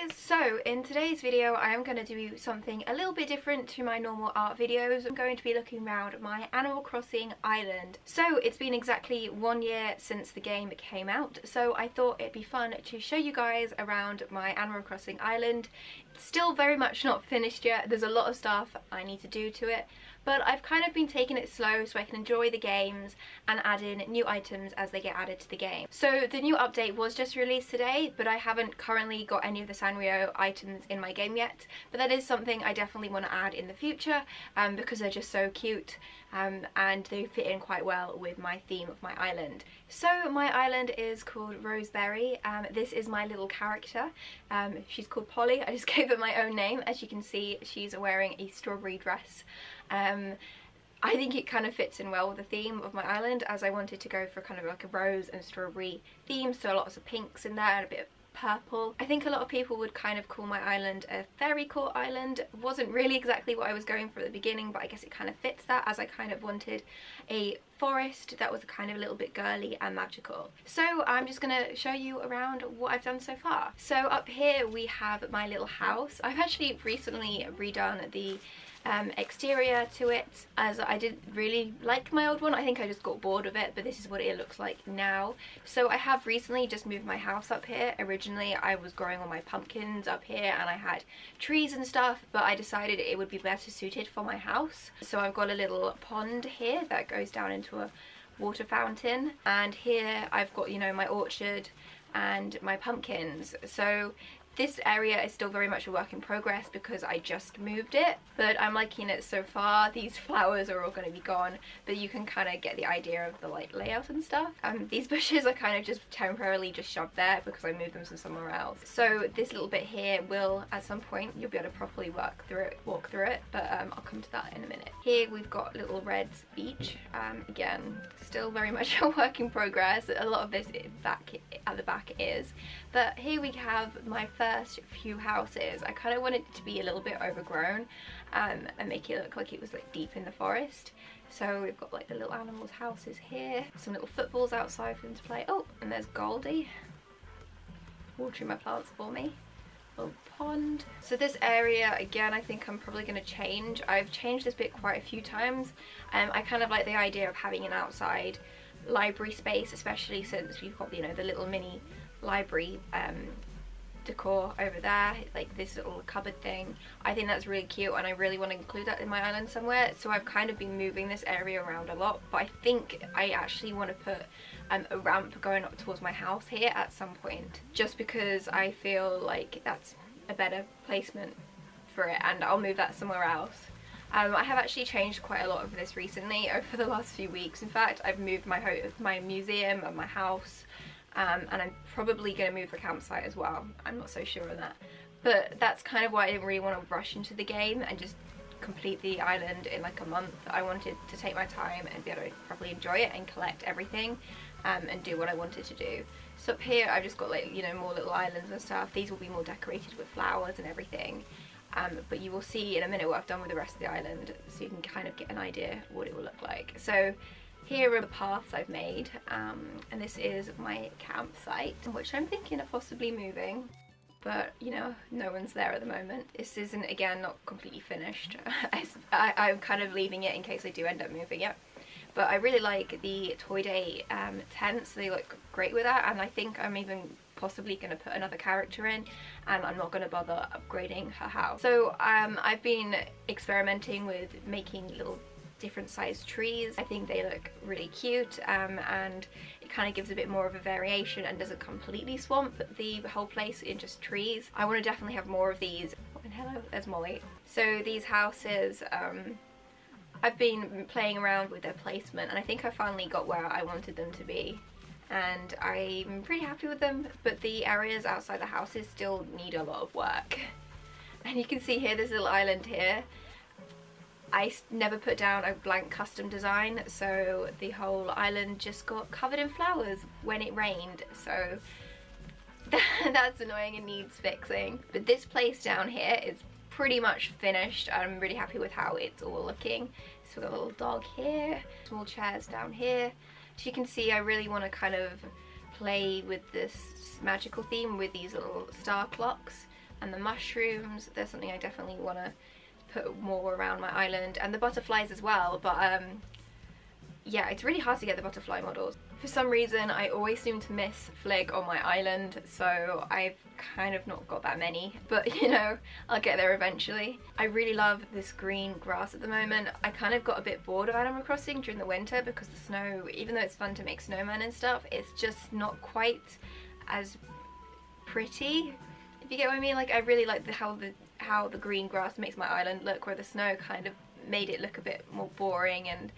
guys! So in today's video I am going to do something a little bit different to my normal art videos. I'm going to be looking around my Animal Crossing island. So it's been exactly one year since the game came out so I thought it'd be fun to show you guys around my Animal Crossing island. It's still very much not finished yet, there's a lot of stuff I need to do to it but I've kind of been taking it slow so I can enjoy the games and add in new items as they get added to the game. So the new update was just released today but I haven't currently got any of the Sanrio items in my game yet but that is something I definitely want to add in the future um, because they're just so cute um, and they fit in quite well with my theme of my island. So my island is called Roseberry. Um, this is my little character. Um, she's called Polly. I just gave her my own name. As you can see she's wearing a strawberry dress. Um, I think it kind of fits in well with the theme of my island as I wanted to go for kind of like a rose and strawberry theme so lots of pinks in there and a bit of purple. I think a lot of people would kind of call my island a fairycore island. It wasn't really exactly what I was going for at the beginning but I guess it kind of fits that as I kind of wanted a forest that was kind of a little bit girly and magical. So I'm just to show you around what I've done so far. So up here we have my little house. I've actually recently redone the um, exterior to it as I didn't really like my old one. I think I just got bored of it but this is what it looks like now. So I have recently just moved my house up here. Originally I was growing all my pumpkins up here and I had trees and stuff but I decided it would be better suited for my house. So I've got a little pond here that goes down into a water fountain. And here I've got you know my orchard and my pumpkins. So this area is still very much a work in progress because I just moved it, but I'm liking it so far. These flowers are all going to be gone, but you can kind of get the idea of the like layout and stuff. Um, these bushes are kind of just temporarily just shoved there because I moved them to somewhere else. So this little bit here will, at some point, you'll be able to properly work through it, walk through it, but um, I'll come to that in a minute. Here we've got Little Red's beach. Um, again, still very much a work in progress. A lot of this back at the back is, but here we have my first first few houses I kind of wanted it to be a little bit overgrown um, and make it look like it was like deep in the forest. So we've got like the little animals houses here some little footballs outside for them to play. Oh and there's Goldie. Watering my plants for me. Little pond. So this area again I think I'm probably going to change. I've changed this bit quite a few times. Um, I kind of like the idea of having an outside library space especially since we've got you know the little mini library um, decor over there like this little cupboard thing. I think that's really cute and I really want to include that in my island somewhere. So I've kind of been moving this area around a lot but I think I actually want to put um, a ramp going up towards my house here at some point just because I feel like that's a better placement for it and I'll move that somewhere else. Um, I have actually changed quite a lot of this recently over the last few weeks. In fact I've moved my, my museum and my house um, and I'm probably going to move the campsite as well. I'm not so sure on that. But that's kind of why I didn't really want to rush into the game and just complete the island in like a month. I wanted to take my time and be able to properly enjoy it and collect everything um, and do what I wanted to do. So up here I've just got like, you know, more little islands and stuff. These will be more decorated with flowers and everything. Um, but you will see in a minute what I've done with the rest of the island so you can kind of get an idea what it will look like. So here are the paths I've made um, and this is my campsite which I'm thinking of possibly moving but you know no one's there at the moment. This isn't again not completely finished. I, am kind of leaving it in case I do end up moving it. But I really like the Toy Day um, tents. They look great with that and I think I'm even possibly going to put another character in and I'm not going to bother upgrading her house. So um, I've been experimenting with making little different sized trees. I think they look really cute um, and it kind of gives a bit more of a variation and doesn't completely swamp the whole place in just trees. I want to definitely have more of these. And hello, there's Molly. So these houses, um, I've been playing around with their placement and I think I finally got where I wanted them to be and I'm pretty happy with them but the areas outside the houses still need a lot of work and you can see here this little island here I never put down a blank custom design so the whole island just got covered in flowers when it rained so that's annoying and needs fixing. But this place down here is pretty much finished. I'm really happy with how it's all looking. So we've got a little dog here, small chairs down here. As you can see I really want to kind of play with this magical theme with these little star clocks and the mushrooms. There's something I definitely want to put more around my island and the butterflies as well but um yeah it's really hard to get the butterfly models. For some reason I always seem to miss Flick on my island so I've kind of not got that many but you know I'll get there eventually. I really love this green grass at the moment. I kind of got a bit bored of Animal Crossing during the winter because the snow even though it's fun to make snowmen and stuff it's just not quite as pretty if you get what I mean. Like I really like the, how the how the green grass makes my island look where the snow kind of made it look a bit more boring and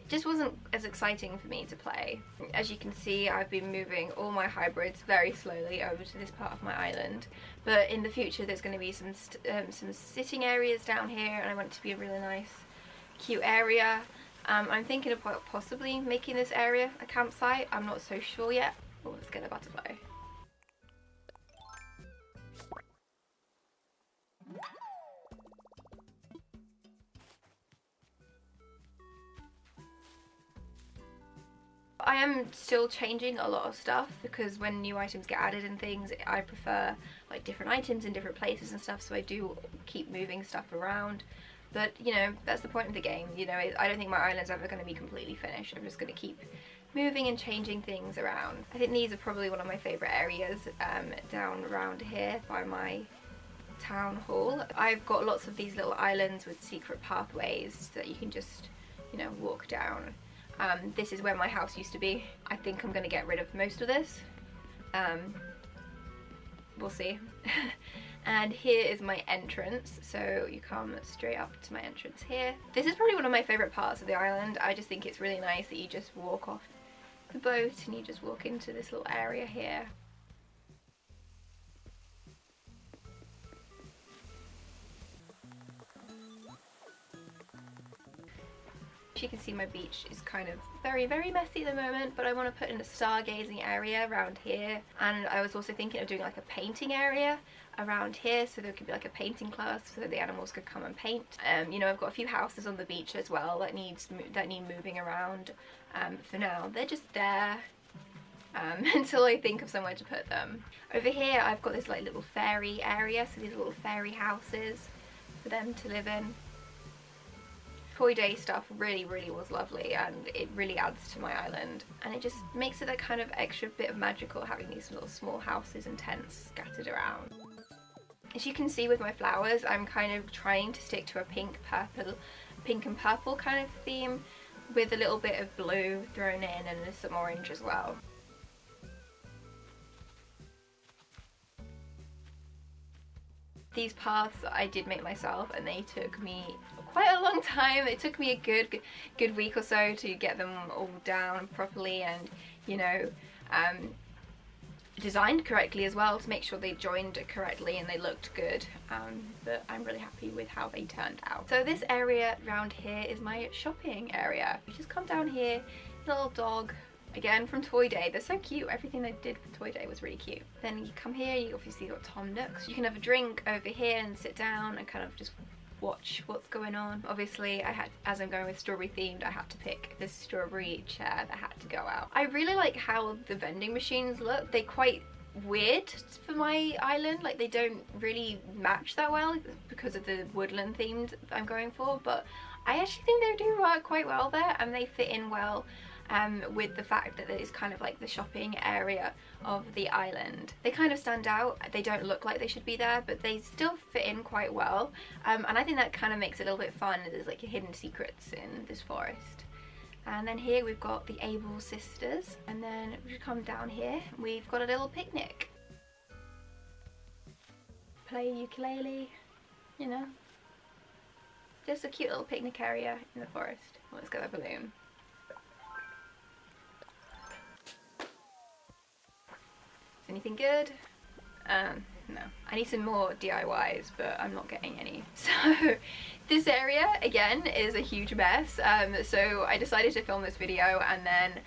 it just wasn't as exciting for me to play. As you can see I've been moving all my hybrids very slowly over to this part of my island but in the future there's going to be some um, some sitting areas down here and I want it to be a really nice cute area. Um, I'm thinking of possibly making this area a campsite, I'm not so sure yet. Oh, let's get a butterfly. I am still changing a lot of stuff because when new items get added and things I prefer like different items in different places and stuff so I do keep moving stuff around but you know that's the point of the game you know I don't think my island's ever going to be completely finished I'm just going to keep moving and changing things around. I think these are probably one of my favourite areas um, down around here by my town hall. I've got lots of these little islands with secret pathways that you can just you know walk down um, this is where my house used to be. I think I'm to get rid of most of this. Um, we'll see. and here is my entrance so you come straight up to my entrance here this is probably one of my favorite parts of the island i just think it's really nice that you just walk off the boat and you just walk into this little area here you can see my beach is kind of very very messy at the moment but I want to put in a stargazing area around here and I was also thinking of doing like a painting area around here so there could be like a painting class so that the animals could come and paint um, you know I've got a few houses on the beach as well that needs that need moving around um, for now they're just there um, until I think of somewhere to put them. Over here I've got this like little fairy area, so these little fairy houses for them to live in. Toy Day stuff really, really was lovely and it really adds to my island. And it just makes it a kind of extra bit of magical having these little small houses and tents scattered around. As you can see with my flowers, I'm kind of trying to stick to a pink, purple, pink and purple kind of theme with a little bit of blue thrown in and some orange as well. These paths I did make myself and they took me quite a long time. It took me a good good week or so to get them all down properly and you know um, designed correctly as well to make sure they joined correctly and they looked good um, but I'm really happy with how they turned out. So this area around here is my shopping area. You just come down here, little dog again from Toy Day. They're so cute. Everything they did for Toy Day was really cute. Then you come here, you obviously got Tom Nooks. You can have a drink over here and sit down and kind of just watch what's going on. Obviously, I had, as I'm going with strawberry themed, I had to pick this strawberry chair that had to go out. I really like how the vending machines look. They're quite weird for my island like they don't really match that well because of the woodland themed I'm going for but I actually think they do work quite well there and they fit in well um, with the fact that it's kind of like the shopping area of the island. They kind of stand out, they don't look like they should be there but they still fit in quite well um, and I think that kind of makes it a little bit fun, there's like hidden secrets in this forest. And then here we've got the Able sisters and then we come down here we've got a little picnic. Play ukulele, you know. Just a cute little picnic area in the forest. Let's get a balloon. Anything good? Um, no. I need some more DIYs, but I'm not getting any. So this area, again, is a huge mess. Um, so I decided to film this video and then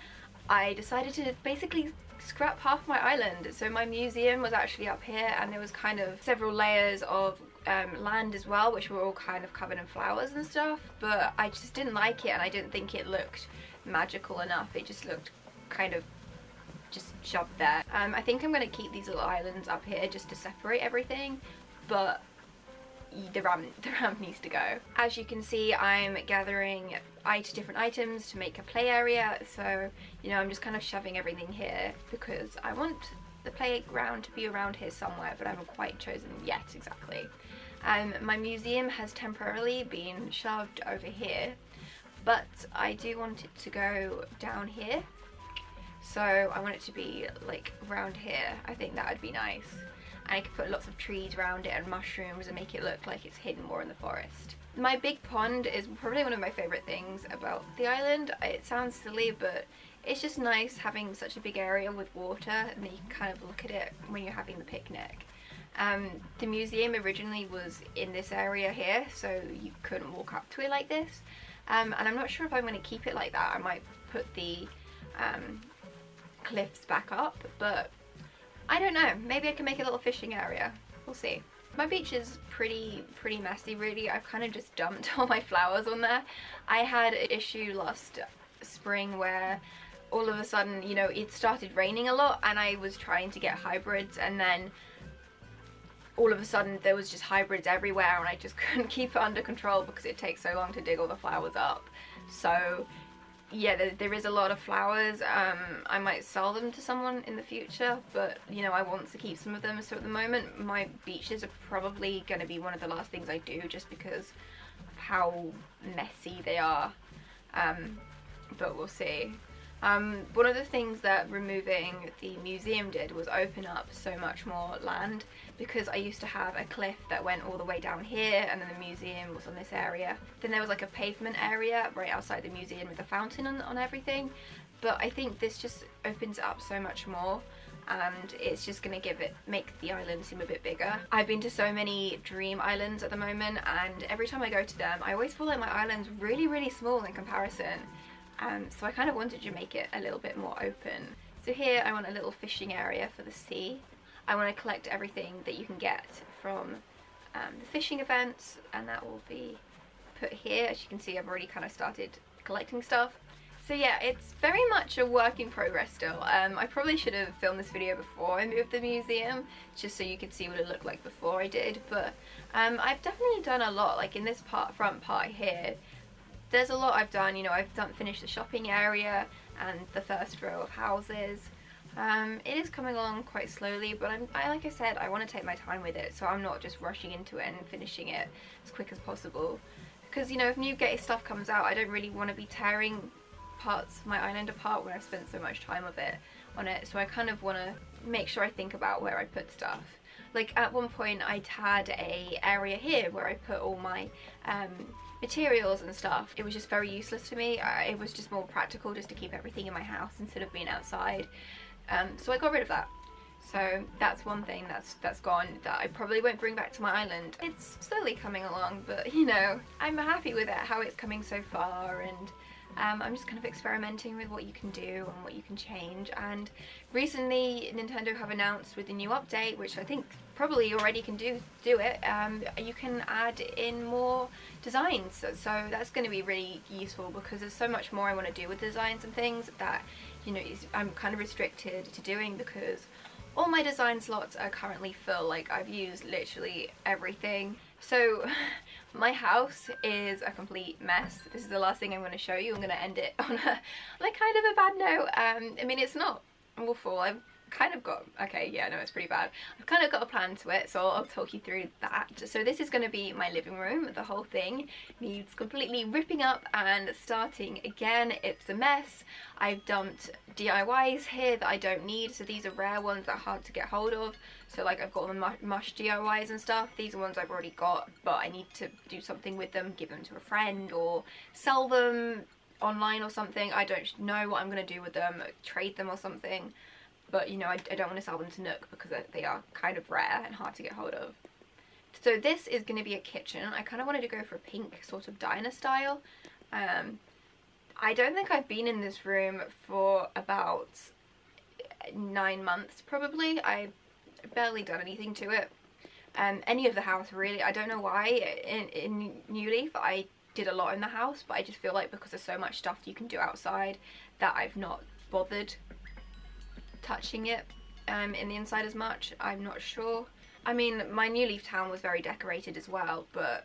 I decided to basically scrap half my island. So my museum was actually up here and there was kind of several layers of um, land as well, which were all kind of covered in flowers and stuff. But I just didn't like it and I didn't think it looked magical enough. It just looked kind of just shoved there. Um, I think I'm going to keep these little islands up here just to separate everything but the ramp, the ramp needs to go. As you can see, I'm gathering different items to make a play area. So, you know, I'm just kind of shoving everything here because I want the playground to be around here somewhere, but I haven't quite chosen yet exactly. Um, my museum has temporarily been shoved over here, but I do want it to go down here. So I want it to be like around here. I think that would be nice and I could put lots of trees around it and mushrooms and make it look like it's hidden more in the forest. My big pond is probably one of my favourite things about the island. It sounds silly but it's just nice having such a big area with water and you can kind of look at it when you're having the picnic. Um, the museum originally was in this area here so you couldn't walk up to it like this um, and I'm not sure if I'm going to keep it like that. I might put the um, cliffs back up but I don't know, maybe I can make a little fishing area. We'll see. My beach is pretty, pretty messy really. I've kind of just dumped all my flowers on there. I had an issue last spring where all of a sudden, you know, it started raining a lot and I was trying to get hybrids and then all of a sudden there was just hybrids everywhere and I just couldn't keep it under control because it takes so long to dig all the flowers up. So yeah, there, there is a lot of flowers. Um, I might sell them to someone in the future, but you know, I want to keep some of them. So at the moment, my beaches are probably going to be one of the last things I do just because of how messy they are. Um, but we'll see. Um, one of the things that removing the museum did was open up so much more land because I used to have a cliff that went all the way down here and then the museum was on this area. Then there was like a pavement area right outside the museum with a fountain on, on everything. But I think this just opens up so much more and it's just gonna give it make the island seem a bit bigger i've been to so many dream islands at the moment and every time i go to them i always feel like my island's really really small in comparison um, so I kind of wanted to make it a little bit more open. So here I want a little fishing area for the sea. I want to collect everything that you can get from um, the fishing events and that will be put here. As you can see I've already kind of started collecting stuff. So yeah, it's very much a work in progress still. Um, I probably should have filmed this video before I moved the museum, just so you could see what it looked like before I did, but um, I've definitely done a lot, like in this part, front part here, there's a lot I've done. You know, I've done finished the shopping area and the first row of houses. Um, it is coming along quite slowly, but I'm, I, like I said, I want to take my time with it, so I'm not just rushing into it and finishing it as quick as possible. Because, you know, if new gay stuff comes out, I don't really want to be tearing parts of my island apart when I've spent so much time of it on it, so I kind of want to make sure I think about where I put stuff. Like, at one point, I'd had a area here where I put all my um, materials and stuff. It was just very useless to me. It was just more practical just to keep everything in my house instead of being outside. Um, so I got rid of that. So that's one thing that's that's gone that I probably won't bring back to my island. It's slowly coming along, but you know, I'm happy with it, how it's coming so far and um, I'm just kind of experimenting with what you can do and what you can change. And recently Nintendo have announced with the new update which I think probably already can do do it um, you can add in more designs. So, so that's going to be really useful because there's so much more I want to do with designs and things that you know I'm kind of restricted to doing because all my design slots are currently full. Like I've used literally everything. So my house is a complete mess. This is the last thing I'm going to show you. I'm going to end it on a like kind of a bad note. Um, I mean it's not awful. I've kind of got, okay, yeah, no, it's pretty bad. I've kind of got a plan to it, so I'll talk you through that. So this is going to be my living room. The whole thing needs completely ripping up and starting again. It's a mess. I've dumped DIYs here that I don't need, so these are rare ones that are hard to get hold of. So like I've got the mush DIYs and stuff. These are ones I've already got, but I need to do something with them, give them to a friend or sell them online or something. I don't know what I'm going to do with them, trade them or something but you know I, I don't want to sell them to Nook because they are kind of rare and hard to get hold of. So this is going to be a kitchen. I kind of wanted to go for a pink sort of diner style. Um, I don't think I've been in this room for about nine months probably. I've barely done anything to it. Um, any of the house really. I don't know why. In, in New Leaf I did a lot in the house but I just feel like because there's so much stuff you can do outside that I've not bothered touching it um, in the inside as much. I'm not sure. I mean, my New Leaf town was very decorated as well, but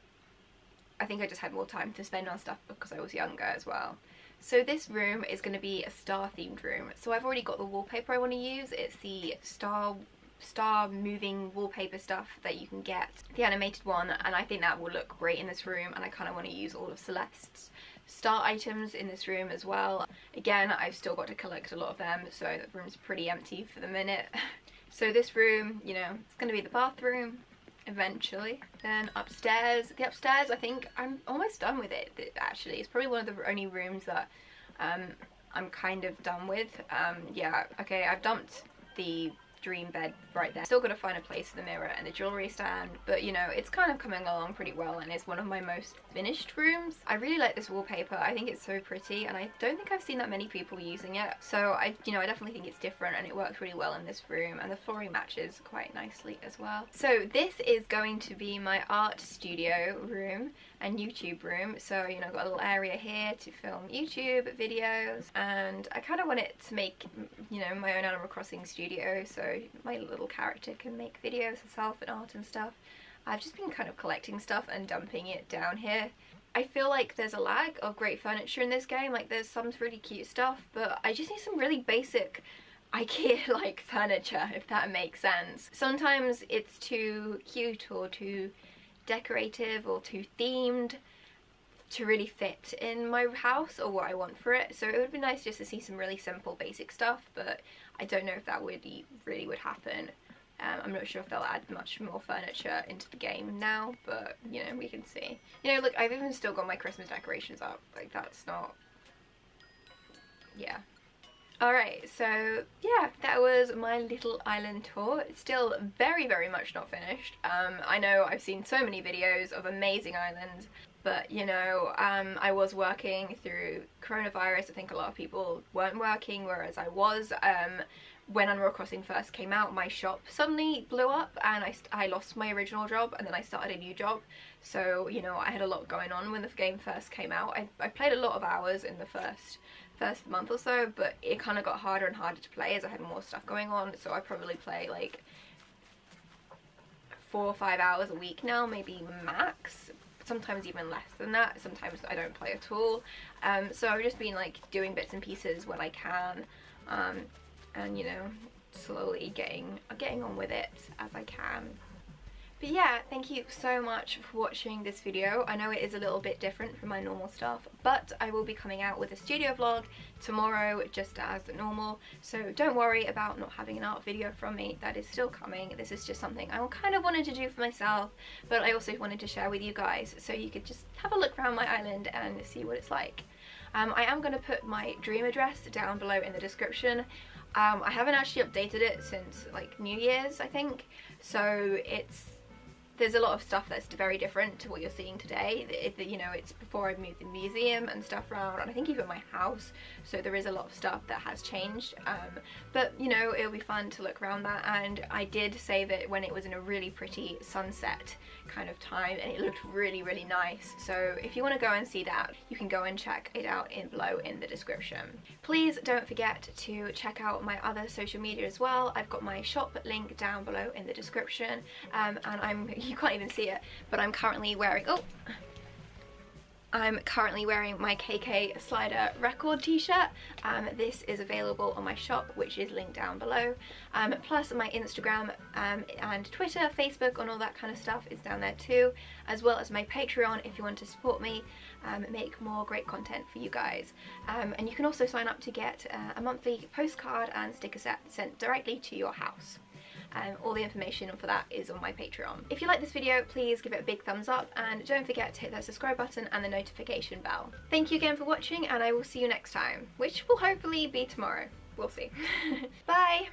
I think I just had more time to spend on stuff because I was younger as well. So this room is going to be a star themed room. So I've already got the wallpaper I want to use. It's the star star moving wallpaper stuff that you can get. The animated one and I think that will look great in this room and I kind of want to use all of Celeste's star items in this room as well. Again I've still got to collect a lot of them so the room's pretty empty for the minute. So this room you know it's going to be the bathroom eventually. Then upstairs the upstairs I think I'm almost done with it actually. It's probably one of the only rooms that um, I'm kind of done with. Um, yeah okay I've dumped the dream bed right there. Still got to find a place for the mirror and the jewellery stand, but you know, it's kind of coming along pretty well and it's one of my most finished rooms. I really like this wallpaper. I think it's so pretty and I don't think I've seen that many people using it. So I, you know, I definitely think it's different and it works really well in this room and the flooring matches quite nicely as well. So this is going to be my art studio room and YouTube room. So, you know, I've got a little area here to film YouTube videos and I kind of want it to make, you know, my own Animal Crossing studio so my little character can make videos herself and art and stuff. I've just been kind of collecting stuff and dumping it down here. I feel like there's a lack of great furniture in this game, like there's some really cute stuff, but I just need some really basic IKEA-like furniture, if that makes sense. Sometimes it's too cute or too decorative or too themed to really fit in my house or what I want for it. So it would be nice just to see some really simple basic stuff, but I don't know if that would really would happen. Um, I'm not sure if they'll add much more furniture into the game now, but you know, we can see. You know, look, I've even still got my Christmas decorations up. Like, that's not... Yeah, Alright, so yeah, that was my little island tour. It's still very, very much not finished. Um, I know I've seen so many videos of amazing islands, but you know, um, I was working through coronavirus. I think a lot of people weren't working, whereas I was. Um, when Animal Crossing first came out, my shop suddenly blew up and I, I lost my original job and then I started a new job. So, you know, I had a lot going on when the game first came out. I, I played a lot of hours in the first first month or so, but it kind of got harder and harder to play as I had more stuff going on. So I probably play like four or five hours a week now, maybe max. Sometimes even less than that. Sometimes I don't play at all. Um, so I've just been like doing bits and pieces when I can, um, and you know, slowly getting getting on with it as I can. But yeah, thank you so much for watching this video. I know it is a little bit different from my normal stuff, but I will be coming out with a studio vlog tomorrow just as normal. So don't worry about not having an art video from me. That is still coming. This is just something I kind of wanted to do for myself, but I also wanted to share with you guys so you could just have a look around my island and see what it's like. Um, I am going to put my dream address down below in the description. Um, I haven't actually updated it since like New Year's, I think. So it's there's a lot of stuff that's very different to what you're seeing today. You know, it's before I moved the museum and stuff around, and I think even my house, so there is a lot of stuff that has changed. Um, but, you know, it'll be fun to look around that, and I did save it when it was in a really pretty sunset kind of time, and it looked really, really nice. So if you want to go and see that, you can go and check it out in below in the description. Please don't forget to check out my other social media as well. I've got my shop link down below in the description, um, and I'm you can't even see it, but I'm currently wearing, oh, I'm currently wearing my KK Slider record t-shirt. Um, this is available on my shop, which is linked down below. Um, plus my Instagram um, and Twitter, Facebook and all that kind of stuff is down there too, as well as my Patreon if you want to support me, um, make more great content for you guys. Um, and you can also sign up to get uh, a monthly postcard and sticker set sent directly to your house. Um, all the information for that is on my Patreon. If you like this video, please give it a big thumbs up and don't forget to hit that subscribe button and the notification bell. Thank you again for watching and I will see you next time, which will hopefully be tomorrow. We'll see. Bye!